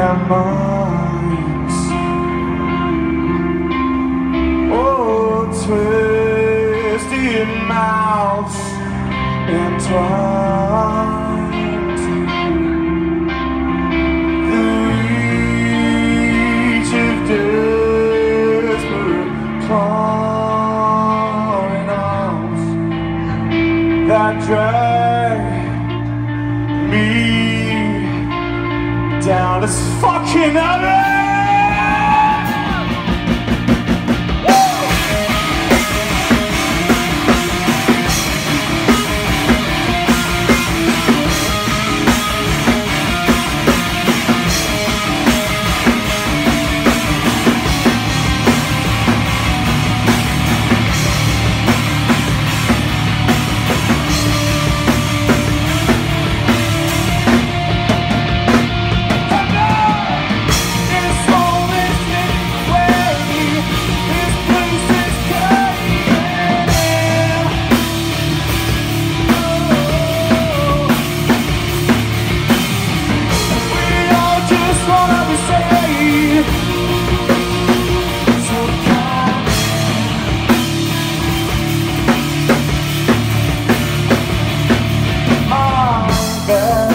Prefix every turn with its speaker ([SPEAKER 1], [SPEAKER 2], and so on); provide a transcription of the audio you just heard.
[SPEAKER 1] minds. Oh, twisted mouths entwined. The reach of desperate clawing arms that drag me Let's fucking have it! love.